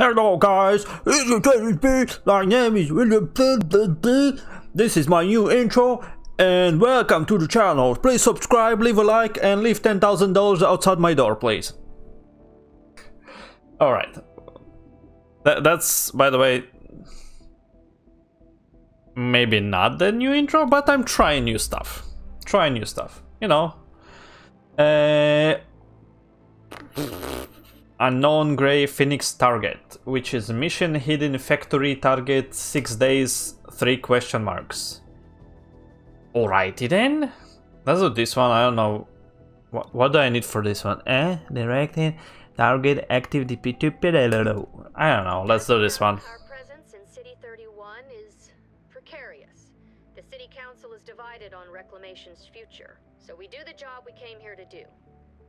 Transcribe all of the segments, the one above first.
Hello guys, my name is William. This is my new intro and welcome to the channel. Please subscribe, leave a like and leave $10,000 outside my door, please. Alright. That, that's, by the way, maybe not the new intro, but I'm trying new stuff. Trying new stuff, you know. Uh, unknown gray phoenix target, which is mission hidden factory target 6 days 3 question marks. Alrighty then. Let's do this one, I don't know. What, what do I need for this one? Eh? Directing target active DP2 I don't know, let's do this one. Our presence in City 31 is precarious. The City Council is divided on Reclamation's future, so we do the job we came here to do.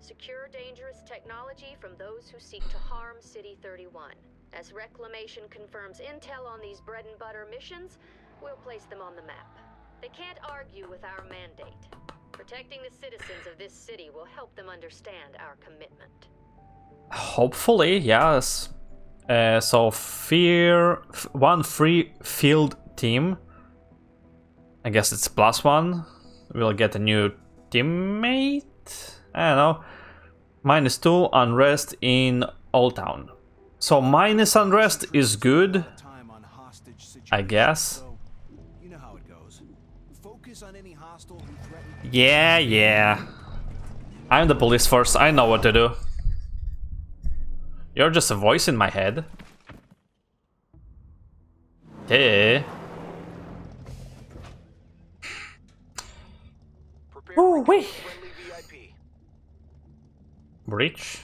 Secure dangerous technology from those who seek to harm City 31. As Reclamation confirms intel on these bread and butter missions, we'll place them on the map. They can't argue with our mandate. Protecting the citizens of this city will help them understand our commitment. Hopefully, yes. Uh, so fear one free field team. I guess it's plus one. We'll get a new teammate. Eh, I don't know. Minus two unrest in Old Town. So minus unrest is good. I guess. Yeah, yeah. I'm the police force. I know what to do. You're just a voice in my head. Hey. Ooh, wee. Breach.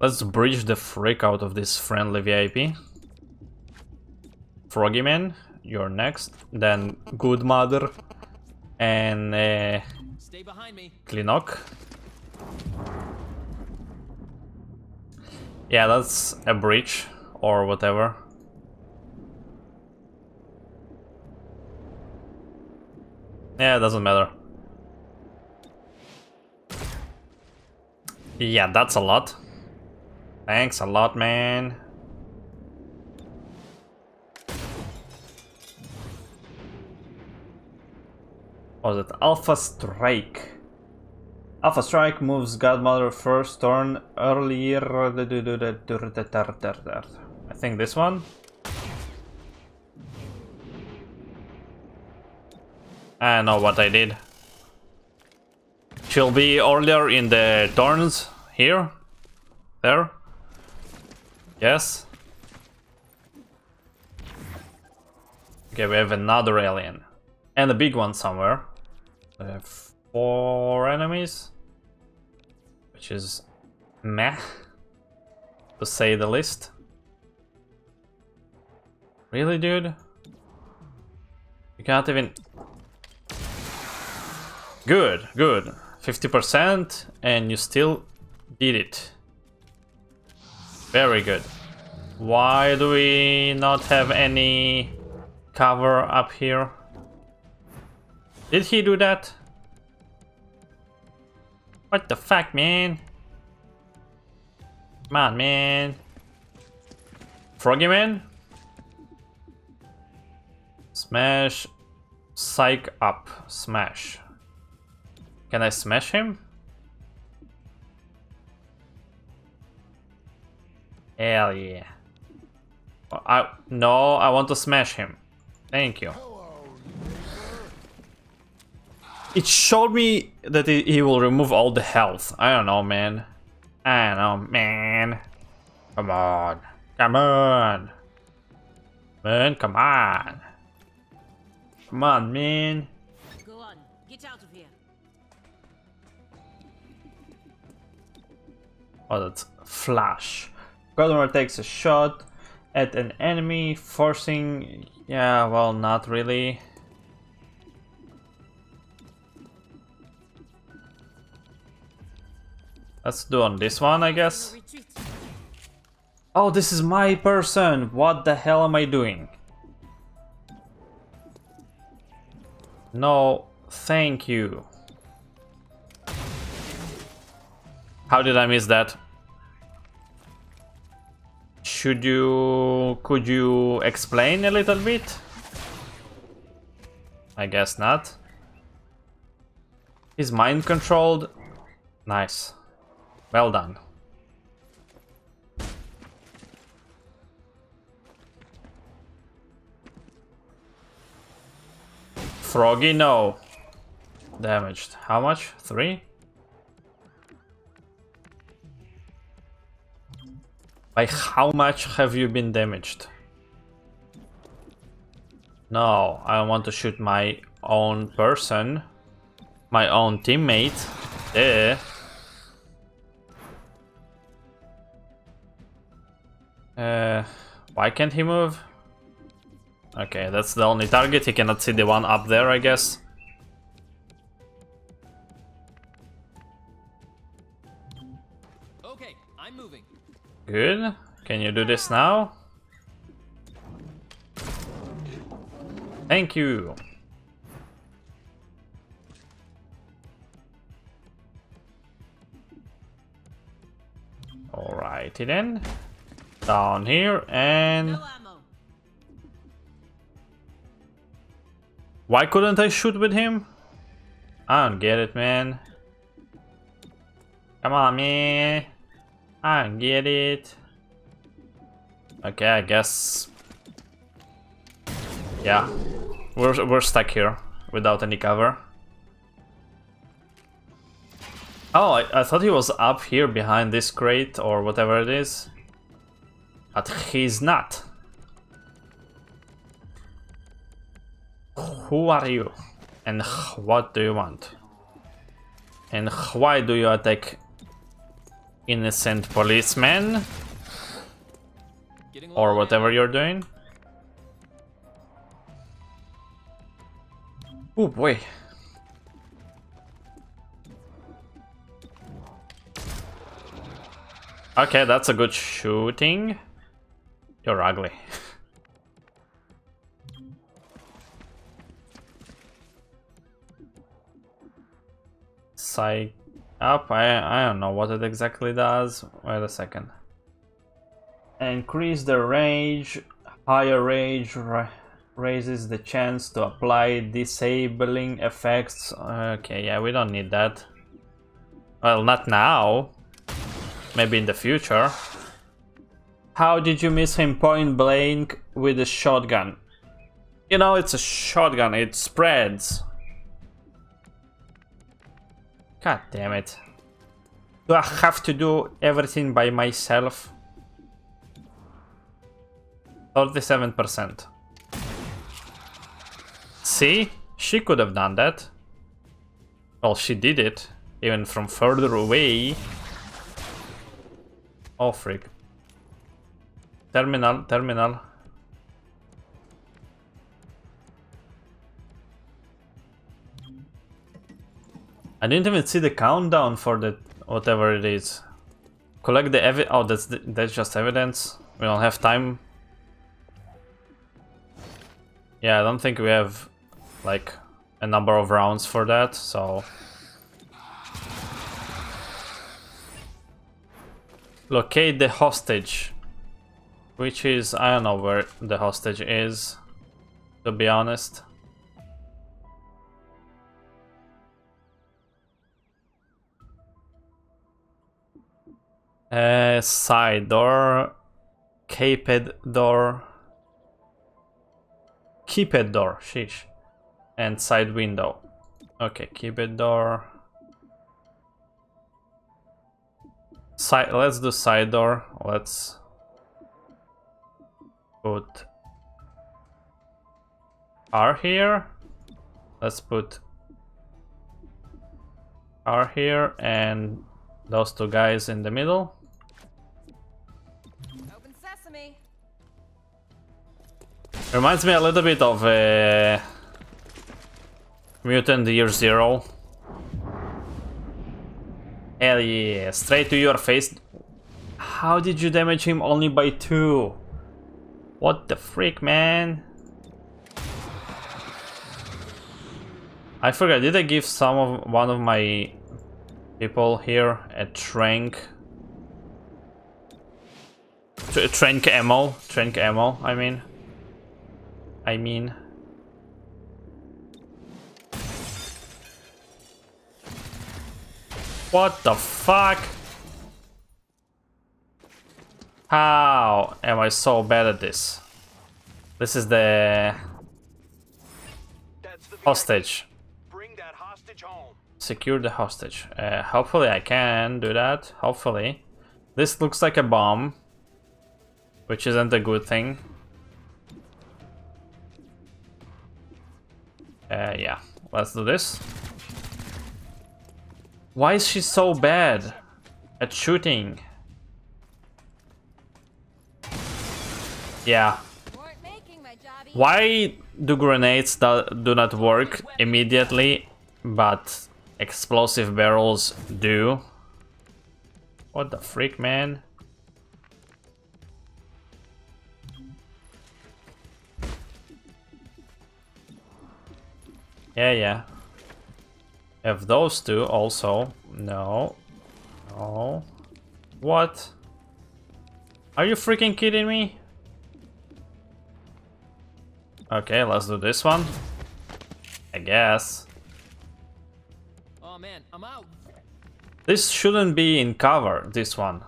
Let's bridge the freak out of this friendly VIP. Froggy Man, you're next. Then Godmother and uh, Stay behind me. Klinok. Yeah, that's a breach or whatever. Yeah, it doesn't matter. Yeah, that's a lot. Thanks a lot, man. Was it Alpha Strike? Alpha Strike moves Godmother first turn earlier. I think this one. I know what I did. She'll be earlier in the turns here. There. Yes. Okay, we have another alien. And a big one somewhere. We have four enemies. Which is meh. To say the least. Really, dude? You can't even... Good, good. 50% and you still did it. Very good. Why do we not have any cover up here? Did he do that? What the fuck, man? Come on, man. Froggy Man? Smash. Psych up. Smash. Can I smash him? Hell yeah. I no, I want to smash him. Thank you. It showed me that he will remove all the health. I don't know, man. I don't know, man. Come on. Come on. Man, come on. Come on, man. Oh, that's flash. Godmother takes a shot at an enemy, forcing... Yeah, well, not really. Let's do on this one, I guess. Oh, this is my person! What the hell am I doing? No, thank you. How did I miss that? Should you... Could you explain a little bit? I guess not. He's mind controlled. Nice. Well done. Froggy, no. Damaged. How much? Three? By how much have you been damaged? No, I want to shoot my own person. My own teammate. Eh. Uh, why can't he move? Okay, that's the only target. He cannot see the one up there, I guess. Good. Can you do this now? Thank you. Alrighty then. Down here and... Why couldn't I shoot with him? I don't get it, man. Come on, man. I get it. Okay, I guess... Yeah. We're, we're stuck here without any cover. Oh, I, I thought he was up here behind this crate or whatever it is. But he's not. Who are you? And what do you want? And why do you attack innocent policeman. Or whatever you're doing? Oh boy. Okay, that's a good shooting. You're ugly. Psych up. I I don't know what it exactly does. Wait a second. Increase the range. Higher range ra raises the chance to apply disabling effects. Okay, yeah, we don't need that. Well, not now. Maybe in the future. How did you miss him point blank with a shotgun? You know, it's a shotgun, it spreads. God damn it. Do I have to do everything by myself? 37%. See? She could have done that. Well, she did it, even from further away. Oh, freak. Terminal, terminal. I didn't even see the countdown for the whatever it is. Collect the evi- oh that's the, that's just evidence. We don't have time. Yeah, I don't think we have like a number of rounds for that, so locate the hostage. Which is I don't know where the hostage is, to be honest. Uh, side door, caped door, keypad door, sheesh, and side window. Okay, keypad door. Side. Let's do side door. Let's put R here. Let's put R here and those two guys in the middle. Reminds me a little bit of uh, Mutant Year Zero. Hell yeah, straight to your face. How did you damage him only by two? What the freak, man? I forgot, did I give some of one of my people here a trank? Tr Trank ammo. Trank ammo, I mean. I mean. What the fuck? How am I so bad at this? This is the That's the hostage. Bring that hostage home. Secure the hostage. Uh, hopefully I can do that. Hopefully. This looks like a bomb. Which isn't a good thing. Uh, yeah. Let's do this. Why is she so bad at shooting? Yeah. Why do grenades do not work immediately, but explosive barrels do? What the freak, man? Yeah, yeah. Have those two also. No. No. What? Are you freaking kidding me? Okay, let's do this one. I guess. Oh man, I'm out. This shouldn't be in cover, this one.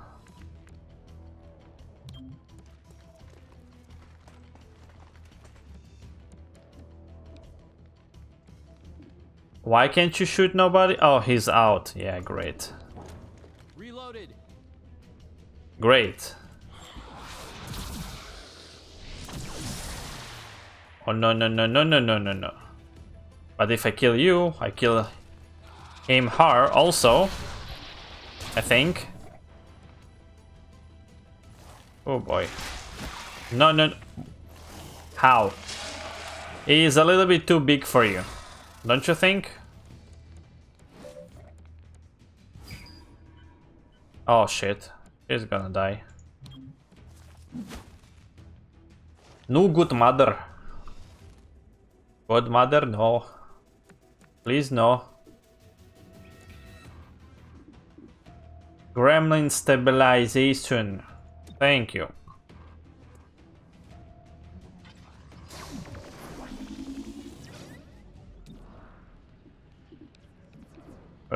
Why can't you shoot nobody? Oh, he's out. Yeah, great. Reloaded. Great. Oh no no no no no no no no. But if I kill you, I kill him her also. I think. Oh boy. No no How? He is a little bit too big for you. Don't you think? Oh shit. He's gonna die. No Godmother. Good mother, no. Please no. Gremlin stabilization. Thank you.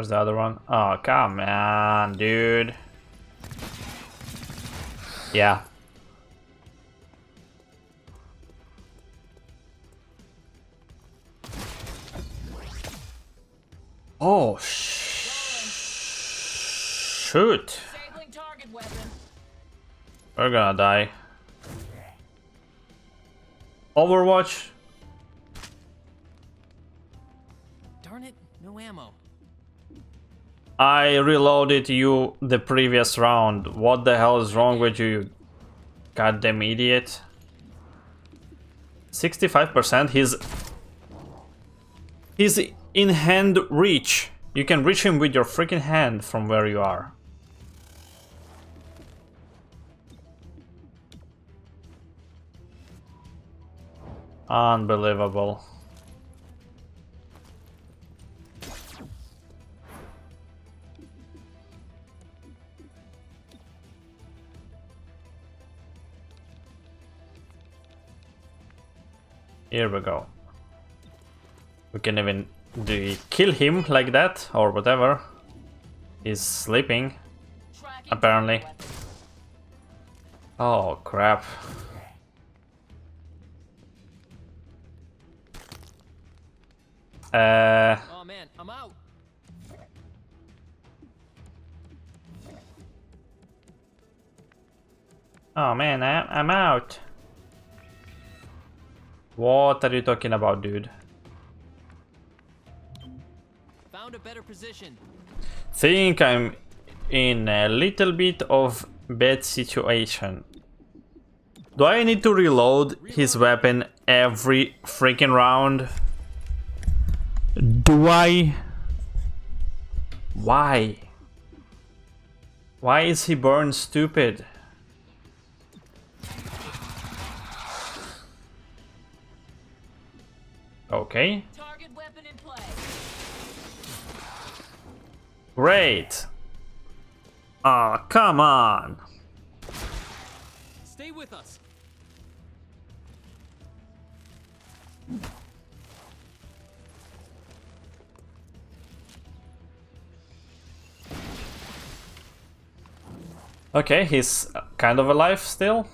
Where's the other one? Oh, come on, dude. Yeah. Oh, sh shoot. We're gonna die. Overwatch? Darn it, no ammo. I reloaded you the previous round. What the hell is wrong with you, you goddamn idiot? 65%, he's... He's in hand reach. You can reach him with your freaking hand from where you are. Unbelievable. Here we go. We can even do kill him like that or whatever. He's sleeping, apparently. Oh crap. Uh, Oh man, I'm out. oh man, I, I'm out. What are you talking about, dude? Found a better position. Think I'm in a little bit of bad situation. Do I need to reload his weapon every freaking round? Do I? Why? Why is he born stupid? Okay. Target weapon in play. Great. Ah, come on. Stay with us. Okay, he's kind of alive still.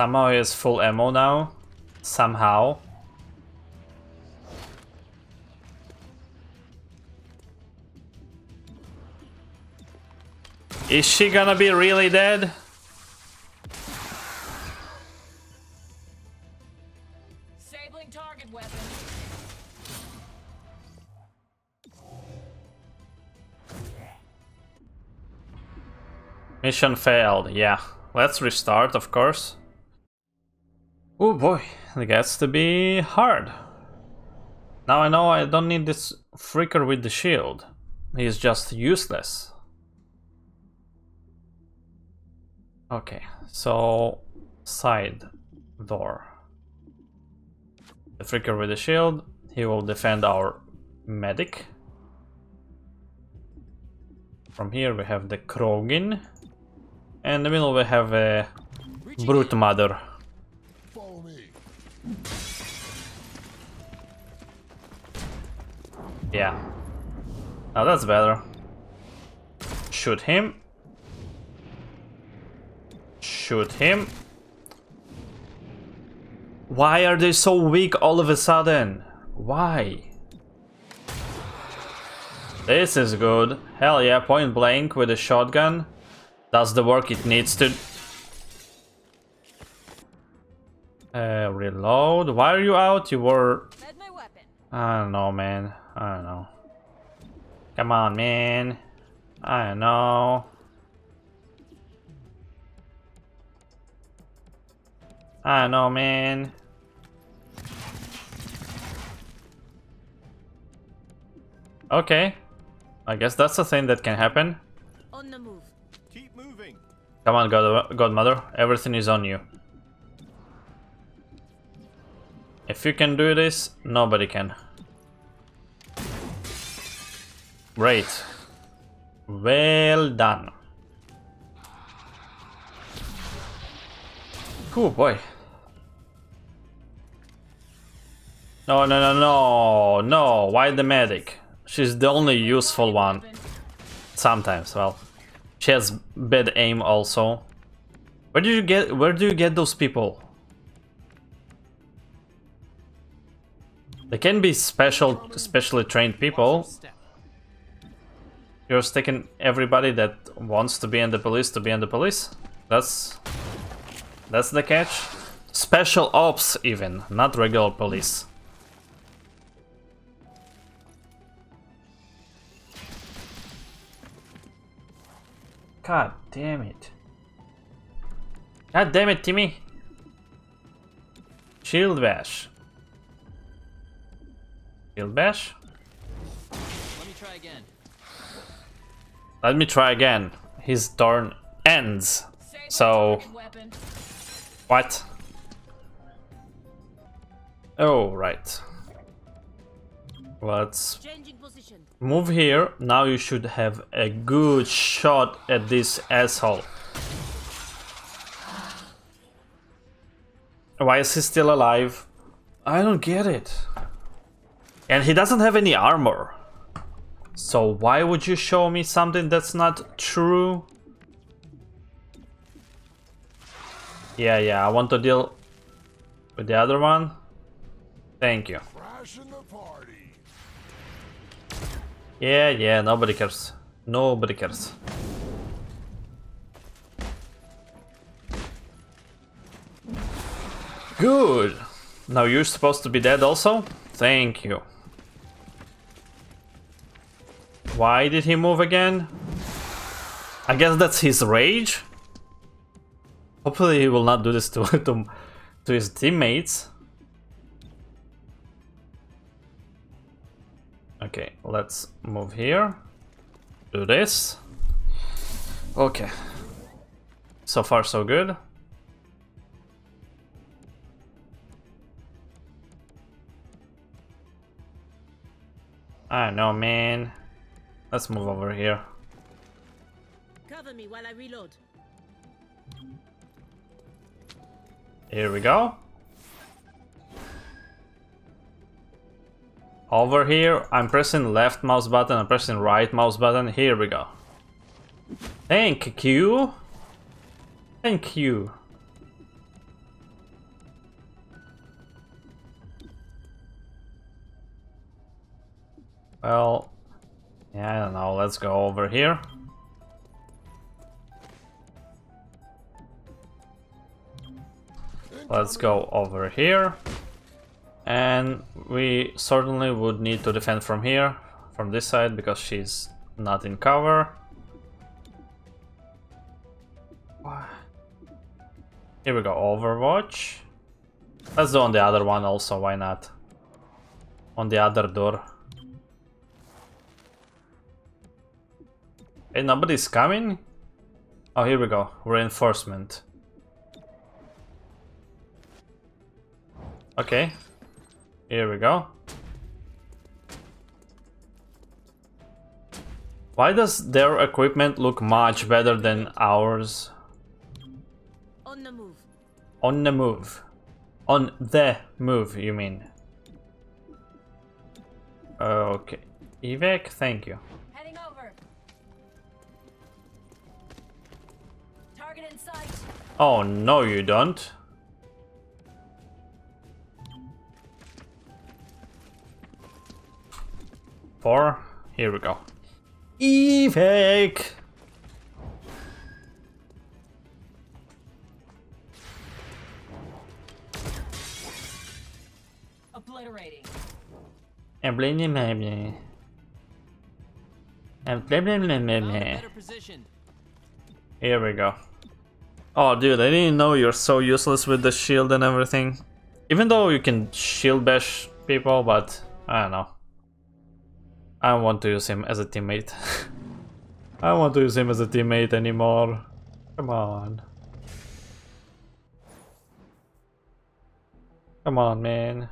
Somehow he has full ammo now. Somehow. Is she gonna be really dead? Sabling target weapon. Mission failed, yeah. Let's restart, of course. Oh boy, it gets to be hard. Now I know I don't need this freaker with the shield. He's just useless. Okay, so side door. The freaker with the shield, he will defend our medic. From here we have the Krogin. And in the middle we have a Brute. Mother. Yeah. Now that's better. Shoot him. Shoot him. Why are they so weak all of a sudden? Why? This is good. Hell yeah, point blank with a shotgun. Does the work it needs to. Uh, reload. Why are you out? You were Med my weapon. I don't know, man. I don't know. Come on, man. I don't know. I don't know, man. Okay. I guess that's a thing that can happen. On the move. Keep moving. Come on, God, Godmother. Everything is on you. If you can do this, nobody can. Great. Well done. Cool boy. No, no, no, no, no. Why the medic? She's the only useful one. Sometimes, well. She has bad aim also. Where do you get where do you get those people? They can be special specially trained people. You're sticking everybody that wants to be in the police to be in the police? That's that's the catch. Special ops even, not regular police. God damn it. God damn it, Timmy. Shield bash. Shield bash? Let me try again. Let me try again. His turn ends. So- What? Oh, right. Let's Changing position. move here. Now you should have a good shot at this asshole. Why is he still alive? I don't get it. And he doesn't have any armor. So why would you show me something that's not true? Yeah, yeah, I want to deal with the other one. Thank you. Yeah, yeah, nobody cares. Nobody cares. Good. Now you're supposed to be dead also? Thank you. Why did he move again? I guess that's his rage? Hopefully he will not do this to, to, to his teammates. Okay, let's move here. Do this. Okay. So far, so good. I don't know, man. Let's move over here. Cover me while I reload. Here we go. Over here, I'm pressing left mouse button, I'm pressing right mouse button. Here we go. Thank you. Thank you. Well, yeah, I don't know. Let's go over here. Let's go over here. And we certainly would need to defend from here, from this side, because she's not in cover. Here we go, Overwatch. Let's do on the other one also, why not? On the other door. Hey, nobody's coming? Oh, here we go, reinforcement. Okay, here we go. Why does their equipment look much better than ours? On the move. On the move. On the move, you mean? Okay. Evac, thank you. Oh, no you don't. Four. Here we go. Evac! Obliterating. And blah, blah. And position. Here we go. Oh, dude, I didn't know you're so useless with the shield and everything. Even though you can shield bash people, but I don't know. I don't want to use him as a teammate. I don't want to use him as a teammate anymore. Come on. Come on, man.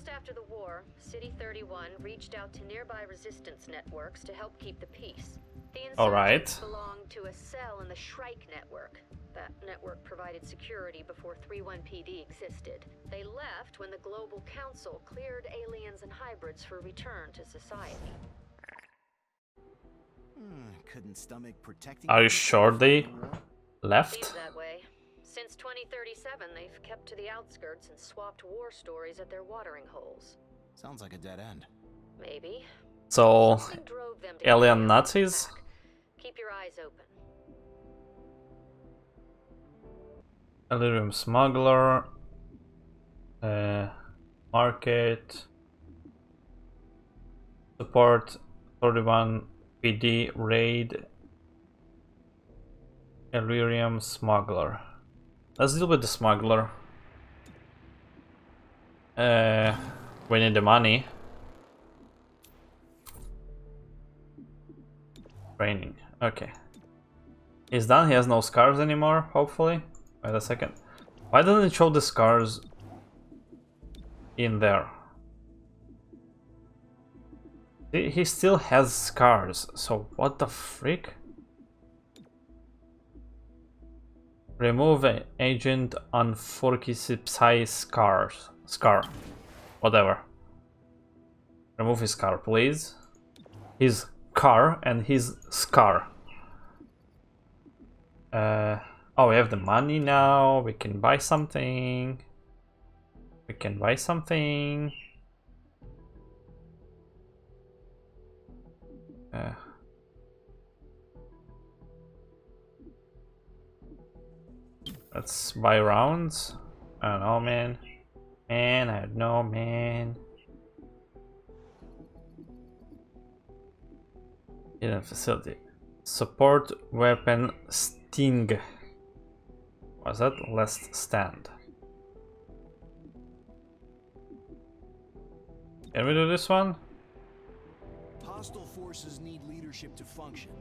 Just after the war, City 31 reached out to nearby resistance networks to help keep the peace. The insurgents All right. belonged to a cell in the Shrike network. That network provided security before 31PD existed. They left when the Global Council cleared aliens and hybrids for return to society. Hmm, couldn't stomach protecting. Are you sure they from around? Seems left? That way. Since 2037, they've kept to the outskirts and swapped war stories at their watering holes. Sounds like a dead end. Maybe. So, drove them to alien carry out this Nazis? attack. Keep your eyes open. Delirium Smuggler, uh, Market, Support 31 PD Raid, Delirium Smuggler. Let's deal with the Smuggler. Uh, we need the money. Training, okay. He's done, he has no scars anymore, hopefully. Wait a second. Why doesn't it show the scars in there? He still has scars, so what the frick? Remove agent on Furkisipsai scars. Scar. Whatever. Remove his scar, please. His car and his scar. Uh, oh, we have the money now. We can buy something. We can buy something. Uh, let's buy rounds. I don't know, man. Man, I don't know, man. Hidden facility. Support weapon Sting. Was that last stand? Can we do this one? Hostile forces need leadership to function.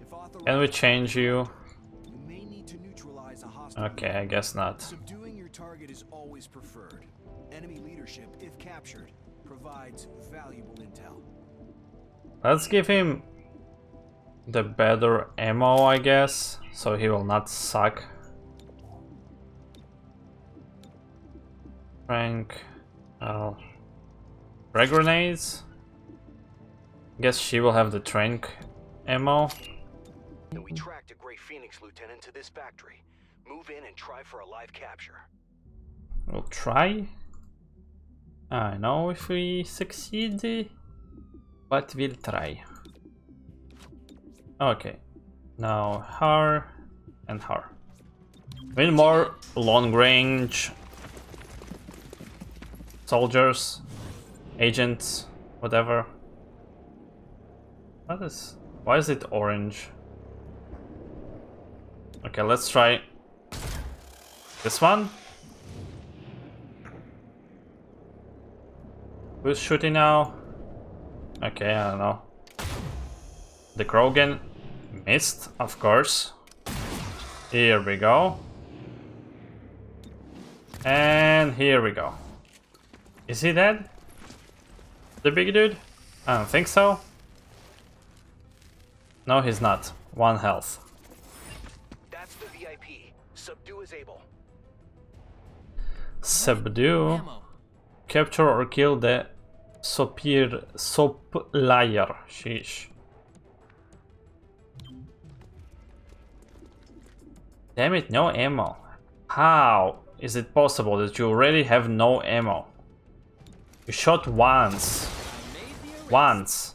If Can we change you? you may need to neutralize a hostile. Okay, I guess not. Subduing your target is always preferred. Enemy leadership, if captured, provides valuable intel. Let's give him the better ammo, I guess, so he will not suck. Frank, uh, frag grenades. Guess she will have the trank ammo. That we tracked a Grey Phoenix lieutenant to this factory. Move in and try for a live capture. We'll try. I know if we succeed, but we'll try. Okay, now her and her. We need more long range soldiers, agents, whatever. What is? Why is it orange? Okay, let's try this one. Who's shooting now? Okay, I don't know. The Krogan missed, of course. Here we go. And here we go. Is he dead? The big dude? I don't think so. No, he's not. One health. That's the VIP. Subdue as able. Subdue. Capture or kill the superior supplier. Sheesh. Damn it, no ammo. How is it possible that you already have no ammo? You shot once. Once.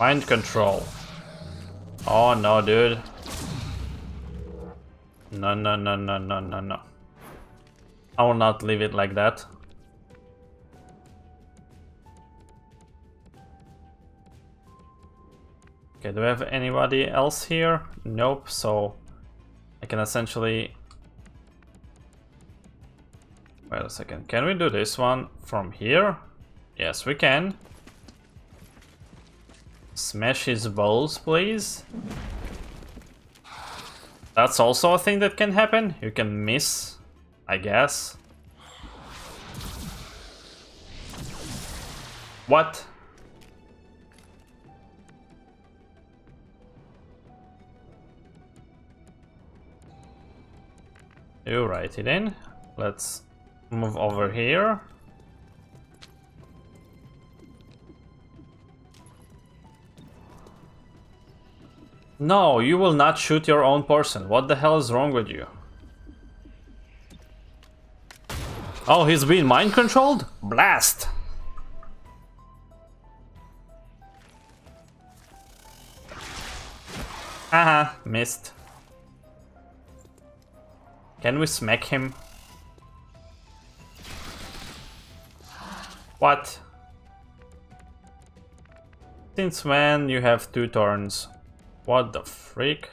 Mind control. Oh no, dude. No, no, no, no, no, no, no. I will not leave it like that. Okay, do we have anybody else here? Nope, so I can essentially... Wait a second, can we do this one from here? Yes, we can. Smash his balls, please. That's also a thing that can happen. You can miss, I guess. What? You it in. Let's move over here. No, you will not shoot your own person. What the hell is wrong with you? Oh, he's being mind controlled? Blast! Haha, missed. Can we smack him? What? Since when you have two turns? What the freak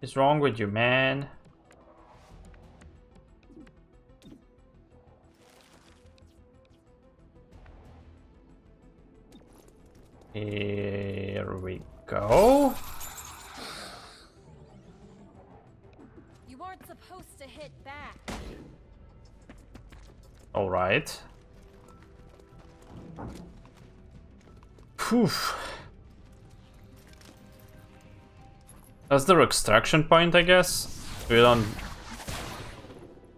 is wrong with you, man? Here we go. You aren't supposed to hit back. All right. Poof. That's the extraction point, I guess. We don't.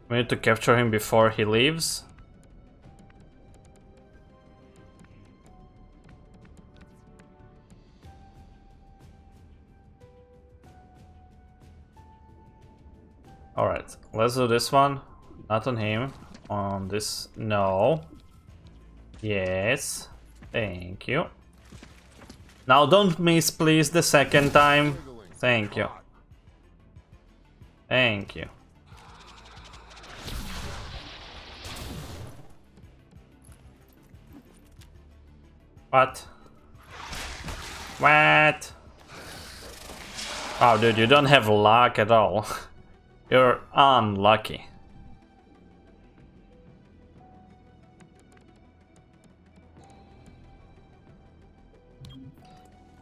We need to capture him before he leaves. Alright, let's do this one. Not on him. On this. No. Yes. Thank you. Now don't miss, please, the second time. Thank you. Thank you. What? What? Oh, dude, you don't have luck at all. You're unlucky.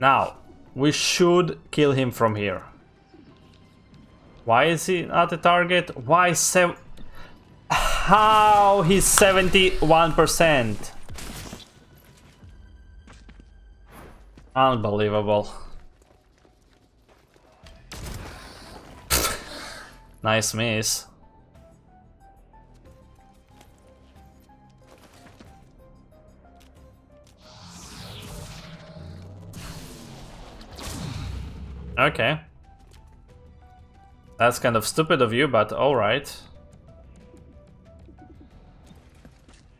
Now, We should kill him from here. Why is he not a target? Why seven? How he's 71%? Unbelievable. nice miss. Okay. That's kind of stupid of you, but alright.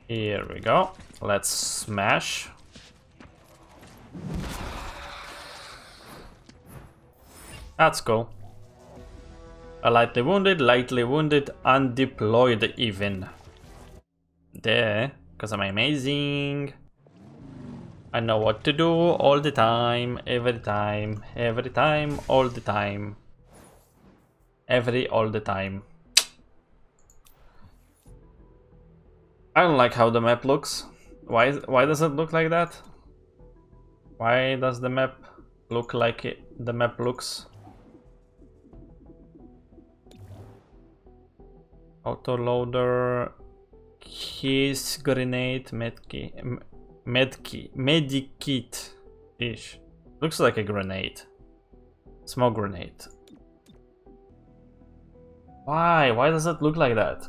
Here we go. Let's smash. That's cool. A lightly wounded, lightly wounded, undeployed even. There, because I'm amazing. I know what to do all the time, every time, every time, all the time. Every, all the time. I don't like how the map looks. Why, why does it look like that? Why does the map look like it, the map looks? Autoloader, keys, grenade, medkey, medkey, medikit ish. Looks like a grenade. Small grenade. Why? Why does it look like that?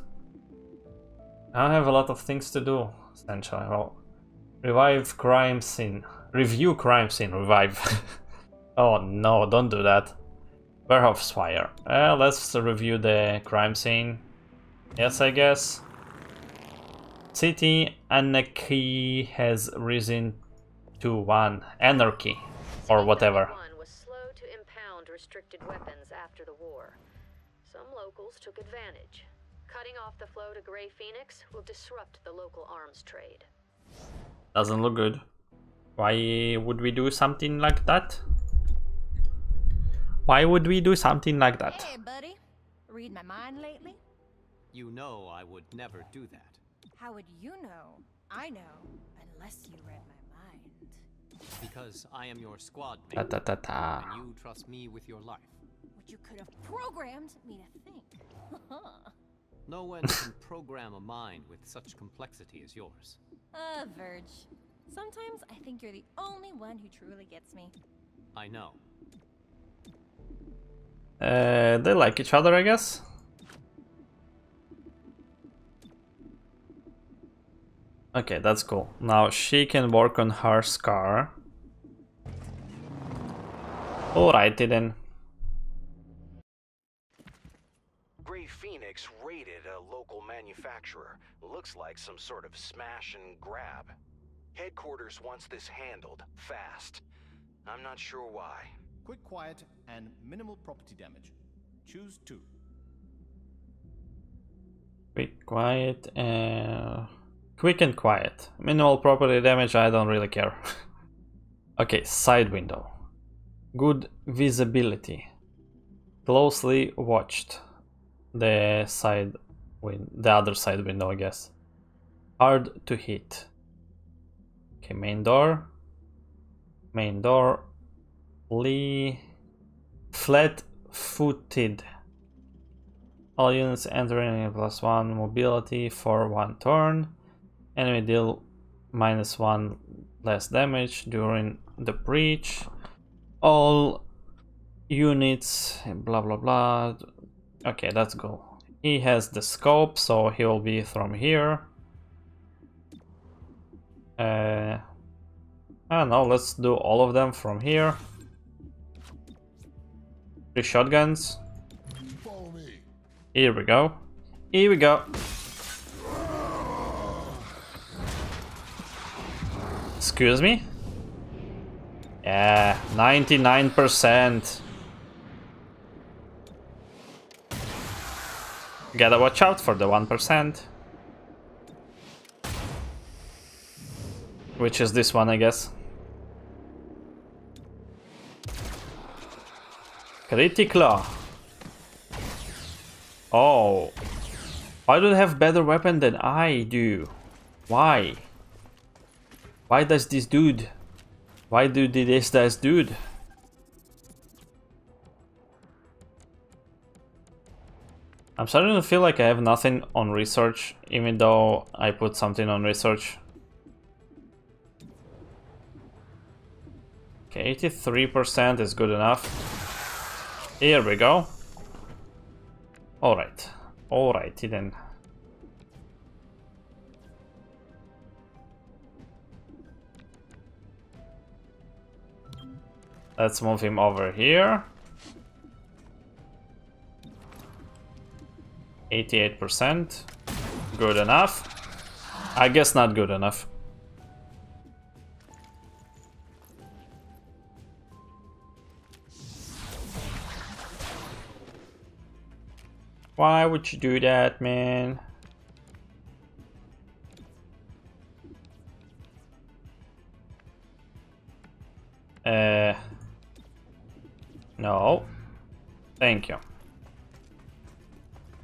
I have a lot of things to do, essentially. Well, revive crime scene. Review crime scene, revive. oh no, don't do that. Warehouse fire. Uh, let's review the crime scene. Yes, I guess. City anarchy has risen to one. Anarchy. Or whatever. One was slow to impound restricted weapons after the war. Some locals took advantage. Cutting off the flow to Grey Phoenix will disrupt the local arms trade. Doesn't look good. Why would we do something like that? Why would we do something like that? Hey, buddy. Read my mind lately? You know I would never do that. How would you know? I know, unless you read my mind. Because I am your squad Ta mate, ta ta ta. and you trust me with your life. What you could have programmed me to think. No one can program a mind with such complexity as yours. uh, Verge. Sometimes I think you're the only one who truly gets me. I know. Uh, they like each other, I guess. Okay, that's cool. Now she can work on her scar. Alrighty then. Grey Phoenix raided a local manufacturer. Looks like some sort of smash and grab. Headquarters wants this handled fast. I'm not sure why. Quick, quiet, and minimal property damage. Choose two. Quick, quiet, uh, quick and quiet. Minimal property damage, I don't really care. okay, side window. Good visibility. Closely watched. The side win the other side window, I guess. Hard to hit. Okay, main door. Main door. Lee. Flat footed. All units entering plus one mobility for one turn. Enemy deal minus one less damage during the breach. All units, blah blah blah. Okay, let's go. He has the scope, so he will be from here. Uh, I don't know, let's do all of them from here. Three shotguns. Here we go. Here we go. Excuse me? Yeah, 99%. Gotta watch out for the 1%. Which is this one, I guess. Critical. Oh. Why do they have better weapon than I do? Why? Why does this dude? Why do this does dude? I'm starting to feel like I have nothing on research, even though I put something on research. Okay, 83% is good enough. Here we go. Alright. Alrighty then. Let's move him over here. 88%. Good enough. I guess not good enough. Why would you do that, man? Uh, no. Thank you.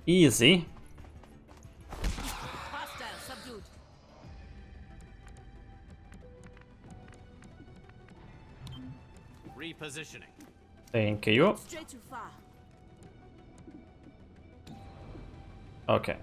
Easy. Repositioning. Thank you. Straight too far. Okay.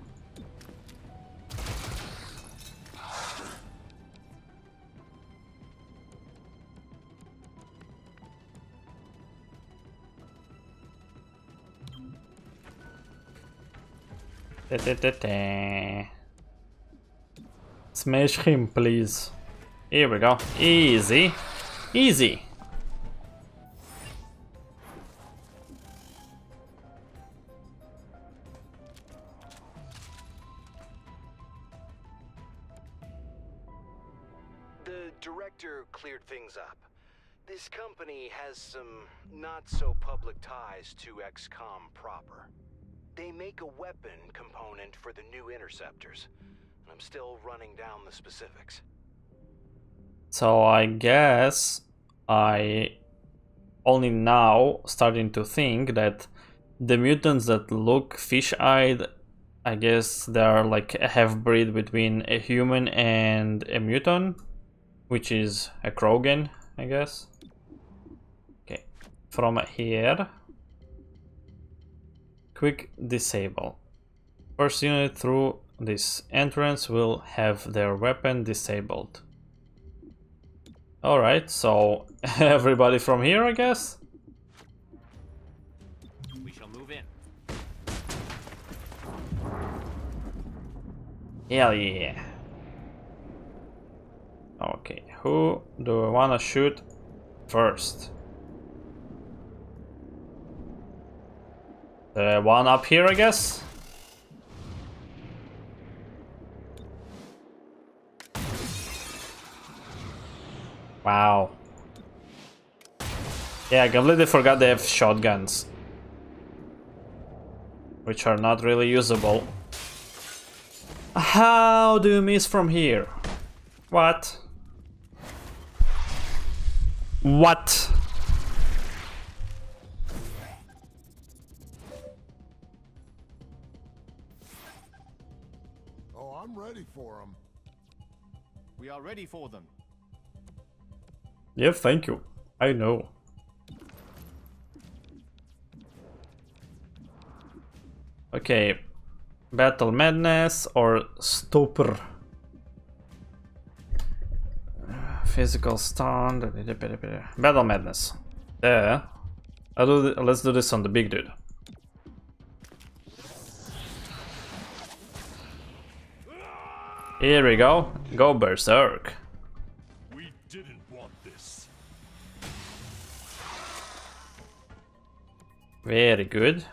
Smash him, please. Here we go. Easy. Easy. The director cleared things up. This company has some not so public ties to XCOM proper. They make a weapon component for the new interceptors. and I'm still running down the specifics. So I guess I only now starting to think that the mutants that look fish-eyed, I guess they are like a half-breed between a human and a mutant, which is a Krogan, I guess. Okay, from here, quick disable. First unit through this entrance will have their weapon disabled. Alright, so everybody from here, I guess? We shall move in. Hell yeah. Okay, who do I wanna shoot first? The one up here, I guess? Wow. Yeah, I completely forgot they have shotguns. Which are not really usable. How do you miss from here? What? What? Ready for them. We are ready for them. Yeah, thank you. I know. Okay. Battle Madness or Stupor? Physical stun. Battle Madness. Uh, yeah. Do let's do this on the big dude. Here we go. Go Berserk. We didn't want this. Very good.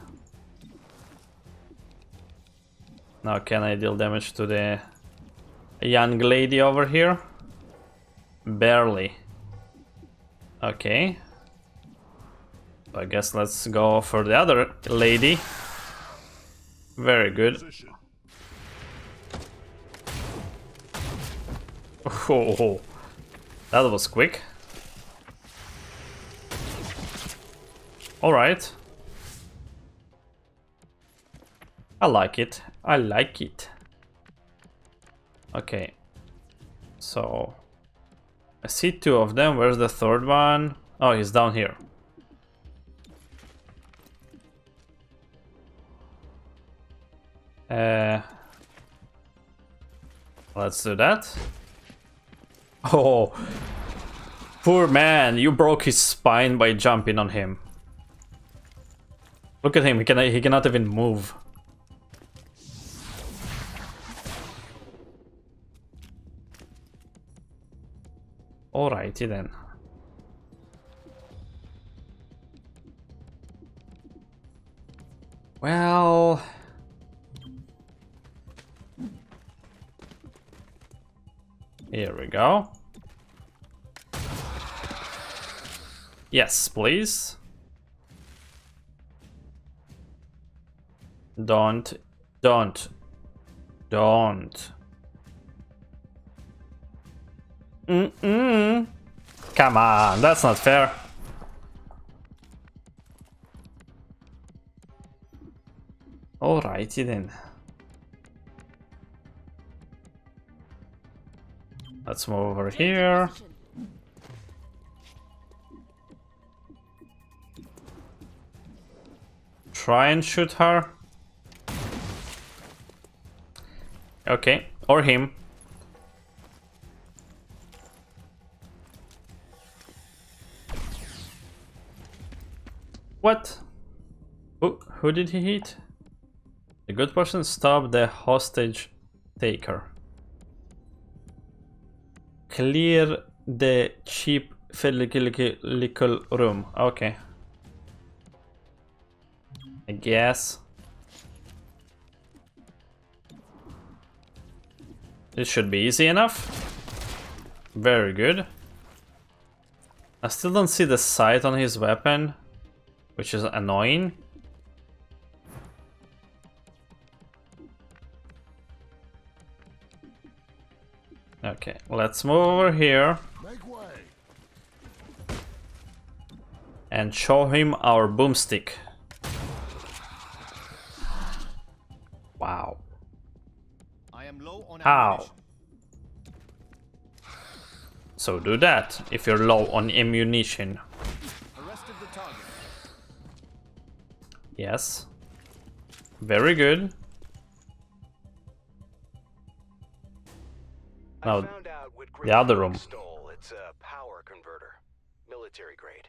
Now can I deal damage to the young lady over here? Barely. Okay. I guess let's go for the other lady. Very good. Oh, that was quick. Alright. I like it. I like it. Okay. So... I see two of them. Where's the third one? Oh, he's down here. Uh, let's do that. Oh, poor man! You broke his spine by jumping on him. Look at him. He cannot. He cannot even move. Alrighty then. Well... Here we go. Yes, please. Don't, don't, don't. Mm-mm. Come on, that's not fair. Alrighty then. Let's move over here. Try and shoot her. Okay, or him. What? Who, who did he hit? The good person stopped the hostage taker. Clear the cheap little room. Okay. I guess. This should be easy enough. Very good. I still don't see the sight on his weapon, which is annoying. Okay, let's move over here and show him our boomstick. Wow. I am low on How? ammunition. So do that if you're low on ammunition. Arrested the target. Yes. Very good. I Now, found out what the other room. Phoenix Stole. It's a power converter, military grade.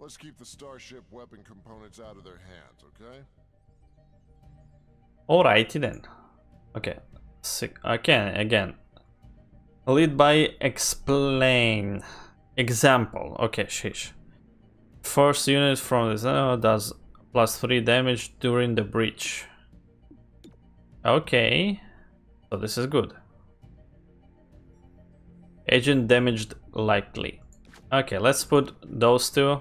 Let's keep the Starship weapon components out of their hands, okay? Alrighty then. Okay. Si again, again. Lead by explain. Example. Okay, sheesh. First unit from this uh, does plus 3 damage during the breach. Okay. So this is good. Agent damaged likely. Okay, let's put those two.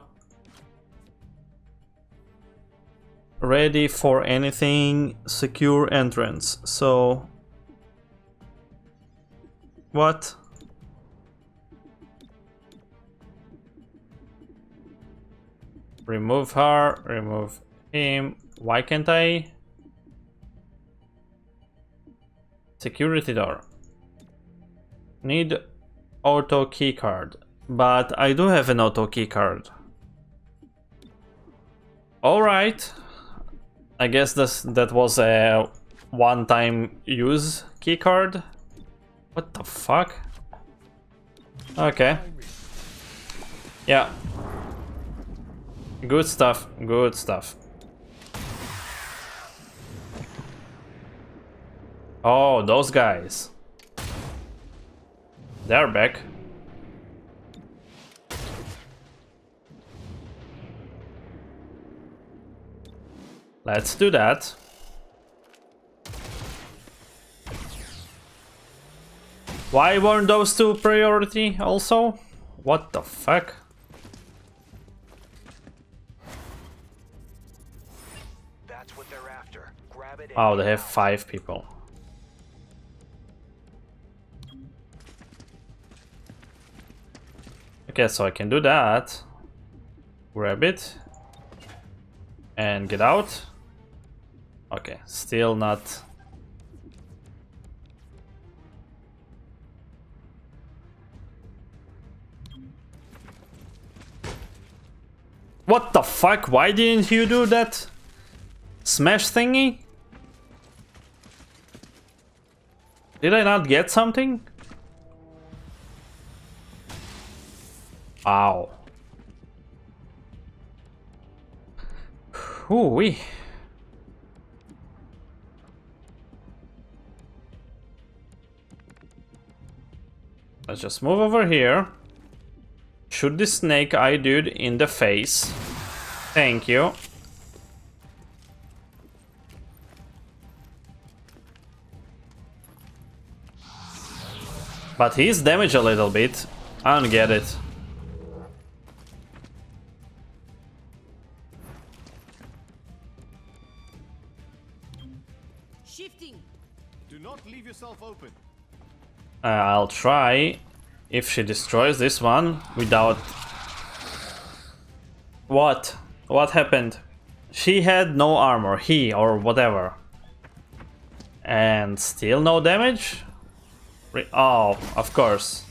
Ready for anything, secure entrance. So... What? Remove her, remove him. Why can't I? Security door. Need auto keycard. But I do have an auto keycard. Alright. I guess this that was a one-time use keycard. What the fuck? Okay. Yeah. Good stuff, good stuff. Oh, those guys. They're back. Let's do that. Why weren't those two priority also? What the fuck? That's what they're after. Grab it. Oh, they have five people. Okay, so I can do that. Grab it. And get out. Okay, still not... What the fuck? Why didn't you do that? Smash thingy? Did I not get something? Wow. Ooh wee. Let's just move over here. Shoot this snake eye dude in the face. Thank you. But he's damaged a little bit. I don't get it. Shifting. Do not leave yourself open. Uh, I'll try if she destroys this one without... What? What happened? She had no armor, he or whatever. And still no damage? Re oh, of course.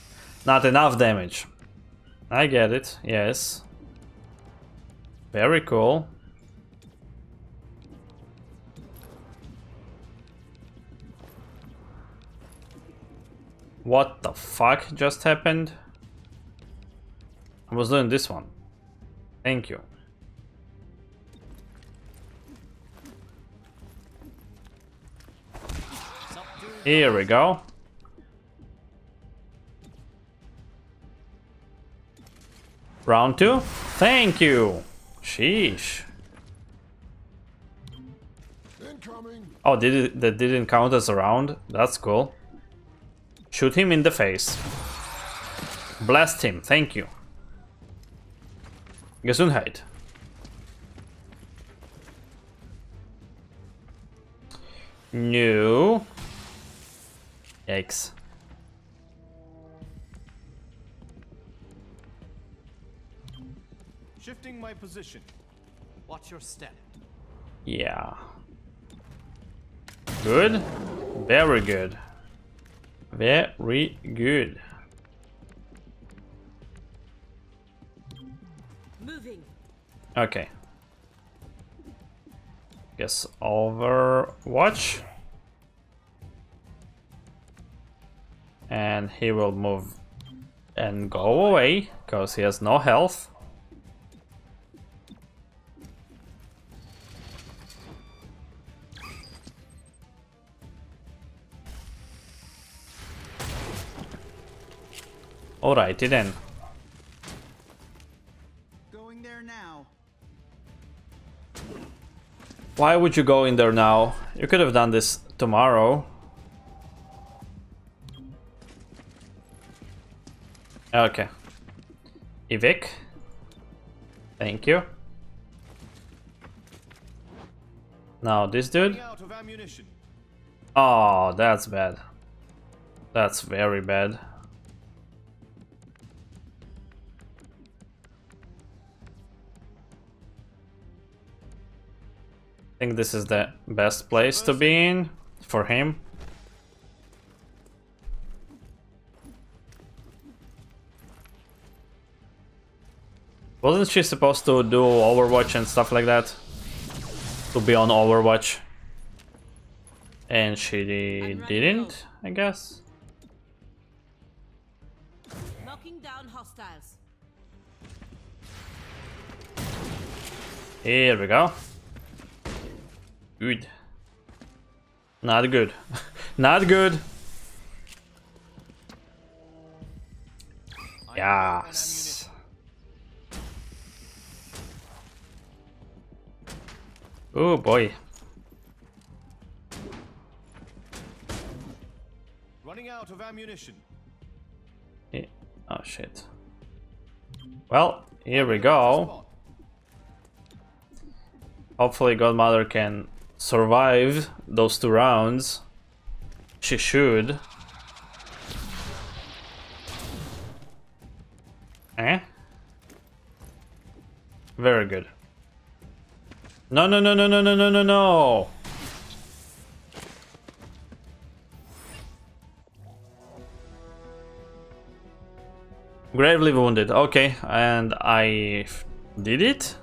Not enough damage. I get it, yes. Very cool. What the fuck just happened? I was doing this one. Thank you. Here we go. Round two. Thank you. Sheesh. Incoming. Oh, did it, that didn't count as a round? That's cool. Shoot him in the face. Blast him, thank you. Gesundheit. No. Yikes. Shifting my position. Watch your step. Yeah. Good. Very good. Very good. Moving. Okay. Guess Overwatch. And he will move and go away because he has no health. Alrighty then. Going there now. Why would you go in there now? You could have done this tomorrow. Okay. Evic. Thank you. Now this dude. Running out of ammunition. Oh, that's bad. That's very bad. Think this is the best place to be in for him. Wasn't she supposed to do Overwatch and stuff like that? To be on Overwatch. And she didn't, I guess. Knocking down hostiles. Here we go. Good. Not good. Not good. Yes. Oh boy. Running out of ammunition. Oh shit. Well, here we go. Hopefully Godmother can survive those two rounds. She should. Eh? Very good. No, no, no, no, no, no, no, no, no! Gravely wounded. Okay, and I did it?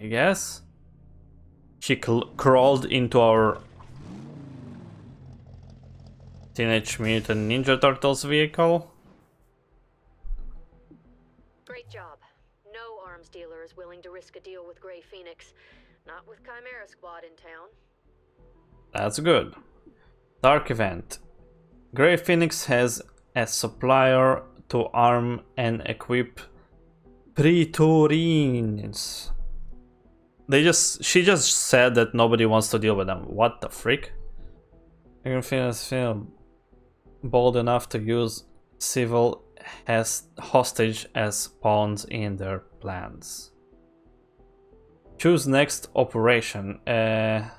I guess. She crawled into our Teenage Mutant Ninja Turtles vehicle. Great job. No arms dealer is willing to risk a deal with Grey Phoenix. Not with Chimera Squad in town. That's good. Dark event. Grey Phoenix has a supplier to arm and equip Praetorians. They just she just said that nobody wants to deal with them. What the freak? Grey Phoenix feel bold enough to use civil as hostage as pawns in their plans. Choose next operation. Uh, I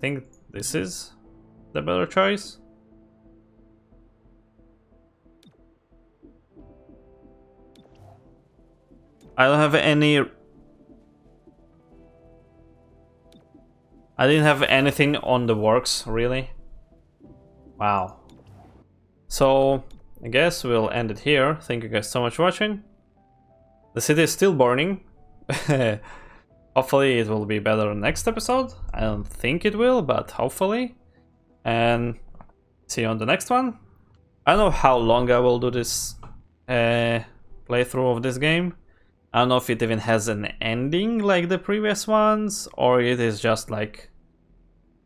think this is the better choice. I don't have any... I didn't have anything on the works, really. Wow. So, I guess we'll end it here. Thank you guys so much for watching. The city is still burning. hopefully it will be better next episode. I don't think it will, but hopefully. And see you on the next one. I don't know how long I will do this uh, playthrough of this game. I don't know if it even has an ending like the previous ones, or it is just like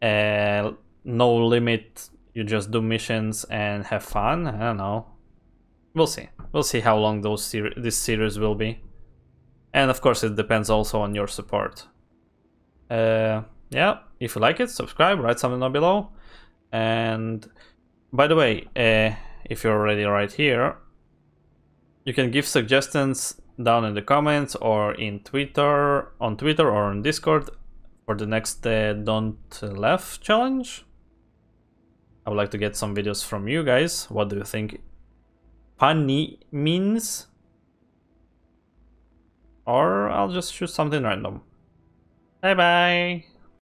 uh, no limit. You just do missions and have fun. I don't know. We'll see. We'll see how long those ser this series will be. And of course, it depends also on your support. Uh, yeah, if you like it, subscribe, write something down below. And by the way, uh, if you're already right here, you can give suggestions down in the comments or in Twitter, on Twitter or on Discord for the next uh, Don't Laugh challenge. I would like to get some videos from you guys. What do you think funny means? Or I'll just choose something random. Bye bye!